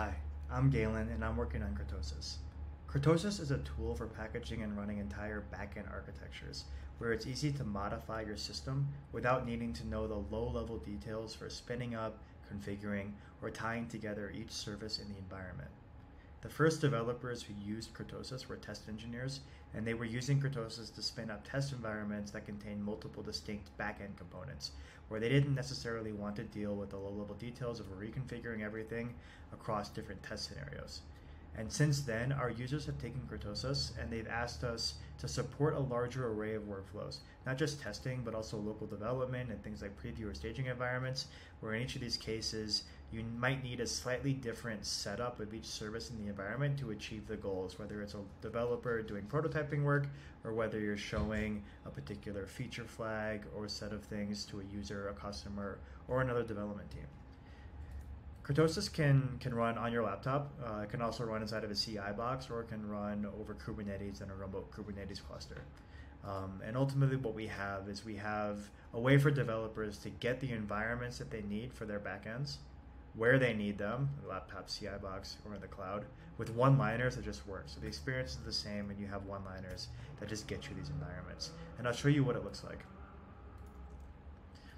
Hi, I'm Galen and I'm working on Kurtosis. Kurtosis is a tool for packaging and running entire backend architectures where it's easy to modify your system without needing to know the low level details for spinning up, configuring, or tying together each service in the environment. The first developers who used Kurtosis were test engineers, and they were using Kurtosis to spin up test environments that contain multiple distinct backend components, where they didn't necessarily want to deal with the low level details of reconfiguring everything across different test scenarios. And since then, our users have taken Kurtosis and they've asked us to support a larger array of workflows, not just testing, but also local development and things like preview or staging environments, where in each of these cases, you might need a slightly different setup of each service in the environment to achieve the goals, whether it's a developer doing prototyping work or whether you're showing a particular feature flag or set of things to a user, a customer, or another development team. Kurtosis can, can run on your laptop. Uh, it can also run inside of a CI box or it can run over Kubernetes and a remote Kubernetes cluster. Um, and ultimately, what we have is we have a way for developers to get the environments that they need for their backends where they need them, the laptop CI box or in the cloud, with one liners that just work. So the experience is the same and you have one liners that just get you these environments. And I'll show you what it looks like.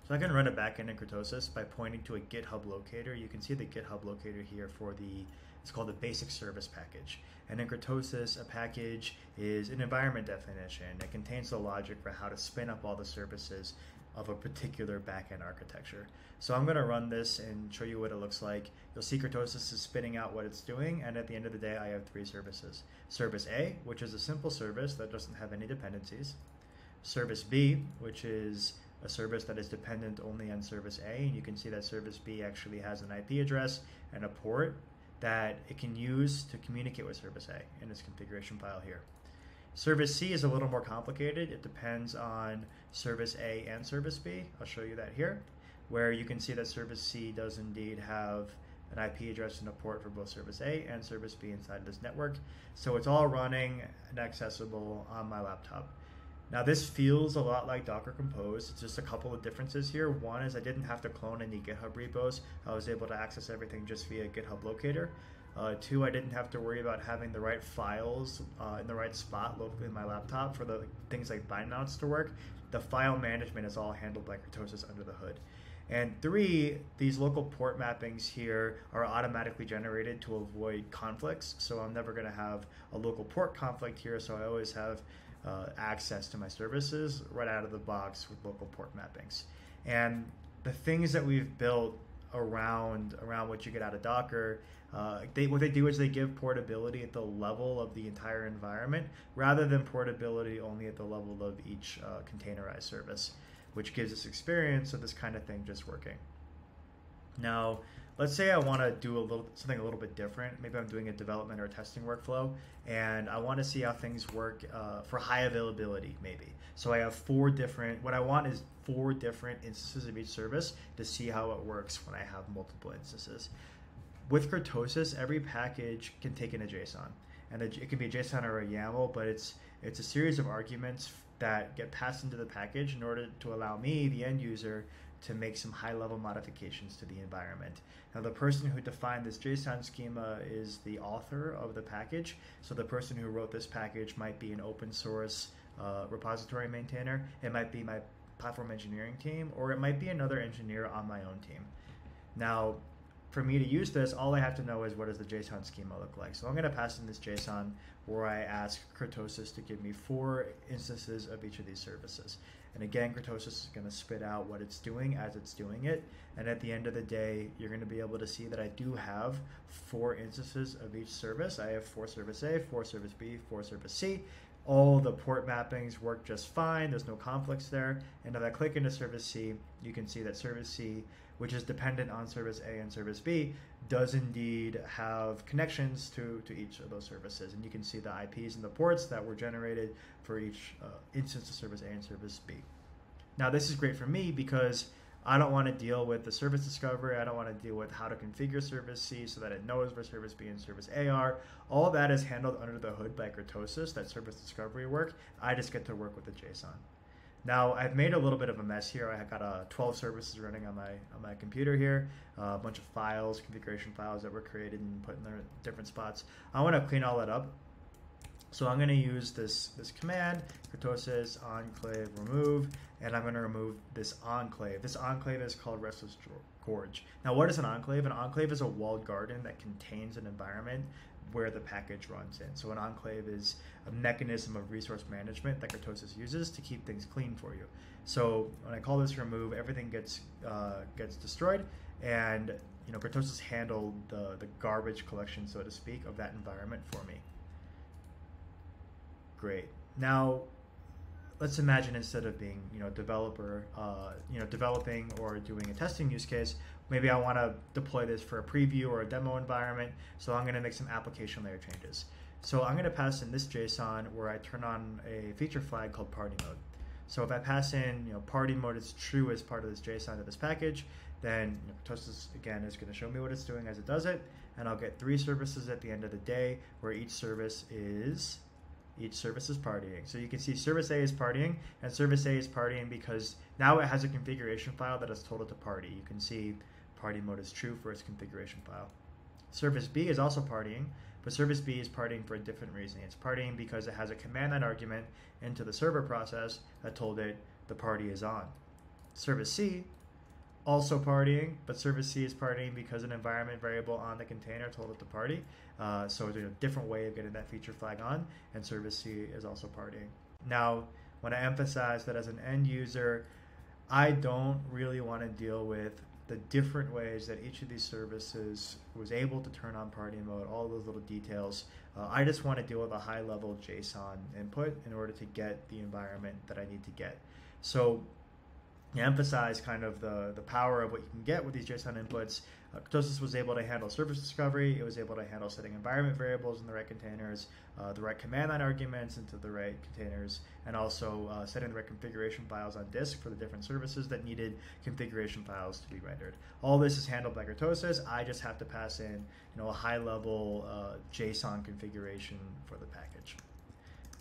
So I can run a backend in Kurtosis by pointing to a GitHub locator. You can see the GitHub locator here for the, it's called the basic service package. And in Kurtosis, a package is an environment definition. It contains the logic for how to spin up all the services of a particular backend architecture. So I'm going to run this and show you what it looks like. You'll see Kurtosis is spitting out what it's doing, and at the end of the day, I have three services. Service A, which is a simple service that doesn't have any dependencies. Service B, which is a service that is dependent only on service A, and you can see that service B actually has an IP address and a port that it can use to communicate with service A in its configuration file here. Service C is a little more complicated. It depends on service A and service B. I'll show you that here, where you can see that service C does indeed have an IP address and a port for both service A and service B inside this network. So it's all running and accessible on my laptop. Now this feels a lot like Docker Compose. It's just a couple of differences here. One is I didn't have to clone any GitHub repos. I was able to access everything just via GitHub Locator. Uh, two, I didn't have to worry about having the right files uh, in the right spot locally in my laptop for the things like bind mounts to work. The file management is all handled by Kurtosis under the hood. And three, these local port mappings here are automatically generated to avoid conflicts. So I'm never going to have a local port conflict here. So I always have uh, access to my services right out of the box with local port mappings. And the things that we've built around around what you get out of Docker. Uh, they, what they do is they give portability at the level of the entire environment rather than portability only at the level of each uh, containerized service, which gives us experience of this kind of thing just working. Now, let's say I want to do a little something a little bit different. Maybe I'm doing a development or a testing workflow, and I want to see how things work uh, for high availability. Maybe so I have four different. What I want is four different instances of each service to see how it works when I have multiple instances. With Kurtosis, every package can take in a JSON, and it can be a JSON or a YAML, but it's it's a series of arguments that get passed into the package in order to allow me, the end user, to make some high level modifications to the environment. Now, the person who defined this JSON schema is the author of the package. So, the person who wrote this package might be an open source uh, repository maintainer, it might be my platform engineering team, or it might be another engineer on my own team. Now, for me to use this, all I have to know is what does the JSON schema look like. So I'm going to pass in this JSON where I ask Kurtosis to give me four instances of each of these services. And again, Kurtosis is going to spit out what it's doing as it's doing it. And at the end of the day, you're going to be able to see that I do have four instances of each service. I have four service A, four service B, four service C. All the port mappings work just fine. There's no conflicts there. And if I click into service C, you can see that service C, which is dependent on service A and service B, does indeed have connections to, to each of those services. And you can see the IPs and the ports that were generated for each uh, instance of service A and service B. Now, this is great for me because I don't want to deal with the service discovery. I don't want to deal with how to configure service C so that it knows where service B and service A are. All that is handled under the hood by Kurtosis, that service discovery work. I just get to work with the JSON. Now I've made a little bit of a mess here. I got uh, 12 services running on my on my computer here, uh, a bunch of files, configuration files that were created and put in their different spots. I want to clean all that up. So I'm going to use this this command, kurtosis enclave remove, and I'm going to remove this enclave. This enclave is called Restless Gorge. Now, what is an enclave? An enclave is a walled garden that contains an environment where the package runs in. So an enclave is a mechanism of resource management that Kurtosis uses to keep things clean for you. So when I call this remove, everything gets uh, gets destroyed, and you know Kurtosis handled the the garbage collection, so to speak, of that environment for me. Great. Now let's imagine instead of being you know developer uh, you know developing or doing a testing use case maybe i want to deploy this for a preview or a demo environment so i'm going to make some application layer changes so i'm going to pass in this json where i turn on a feature flag called party mode so if i pass in you know party mode is true as part of this json to this package then you know, again is going to show me what it's doing as it does it and i'll get three services at the end of the day where each service is each service is partying. So you can see service A is partying, and service A is partying because now it has a configuration file that is told it to party. You can see party mode is true for its configuration file. Service B is also partying, but service B is partying for a different reason. It's partying because it has a command line argument into the server process that told it the party is on. Service C also partying, but service C is partying because an environment variable on the container told it to party. Uh, so it's a different way of getting that feature flag on, and service C is also partying. Now, when I emphasize that as an end user, I don't really want to deal with the different ways that each of these services was able to turn on party mode, all those little details. Uh, I just want to deal with a high level JSON input in order to get the environment that I need to get. So emphasize kind of the, the power of what you can get with these JSON inputs. Uh, was able to handle service discovery. It was able to handle setting environment variables in the right containers, uh, the right command line arguments into the right containers, and also uh, setting the right configuration files on disk for the different services that needed configuration files to be rendered. All this is handled by Kurtosis. I just have to pass in you know, a high-level uh, JSON configuration for the package.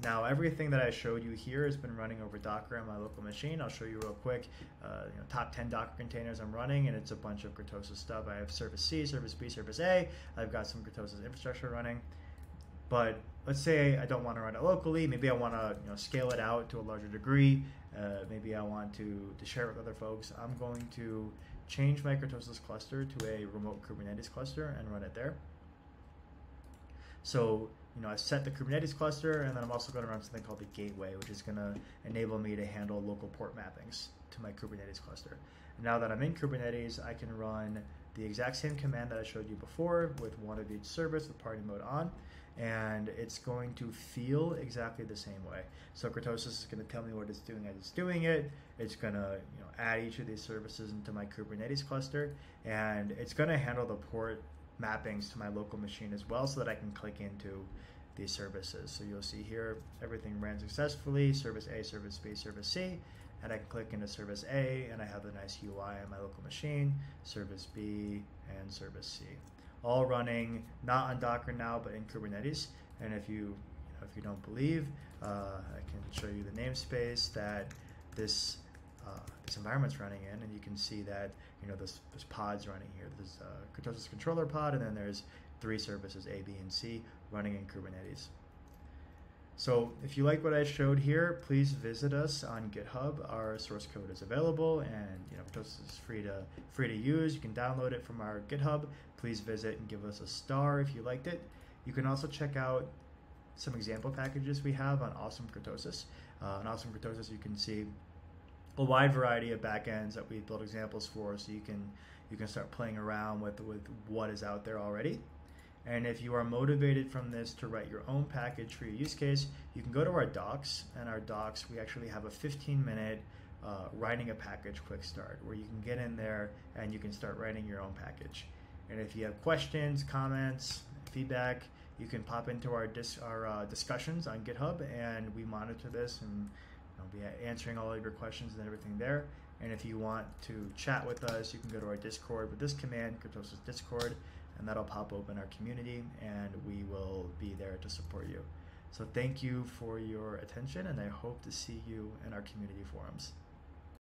Now everything that I showed you here has been running over Docker on my local machine. I'll show you real quick. Uh, you know, top 10 Docker containers I'm running, and it's a bunch of Kurtosis stuff. I have Service C, Service B, Service A. I've got some Kurtosis infrastructure running. But let's say I don't want to run it locally. Maybe I want to you know, scale it out to a larger degree. Uh, maybe I want to, to share it with other folks. I'm going to change my Kurtosis cluster to a remote Kubernetes cluster and run it there. So you know, I set the Kubernetes cluster, and then I'm also going to run something called the gateway, which is going to enable me to handle local port mappings to my Kubernetes cluster. And now that I'm in Kubernetes, I can run the exact same command that I showed you before with one of each service with party mode on, and it's going to feel exactly the same way. So Kurtosis is going to tell me what it's doing as it's doing it. It's going to you know add each of these services into my Kubernetes cluster, and it's going to handle the port mappings to my local machine as well so that I can click into these services. So you'll see here everything ran successfully, service A, service B, service C, and I can click into service A and I have the nice UI on my local machine, service B, and service C. All running not on Docker now, but in Kubernetes. And if you, if you don't believe, uh, I can show you the namespace that this uh, this environment's running in, and you can see that you know this there's pods running here. There's a Kurtosis controller pod, and then there's three services A, B, and C running in Kubernetes. So if you like what I showed here, please visit us on GitHub. Our source code is available, and you know Kurtosis is free to free to use. You can download it from our GitHub. Please visit and give us a star if you liked it. You can also check out some example packages we have on Awesome Kurtosis. Uh, on Awesome Kurtosis, you can see a wide variety of backends that we've built examples for, so you can you can start playing around with with what is out there already. And if you are motivated from this to write your own package for your use case, you can go to our docs. And our docs, we actually have a 15 minute uh, writing a package quick start where you can get in there and you can start writing your own package. And if you have questions, comments, feedback, you can pop into our dis- our uh, discussions on GitHub, and we monitor this and I'll be answering all of your questions and everything there. And if you want to chat with us, you can go to our Discord with this command, Kurtosis Discord, and that'll pop open our community, and we will be there to support you. So thank you for your attention, and I hope to see you in our community forums.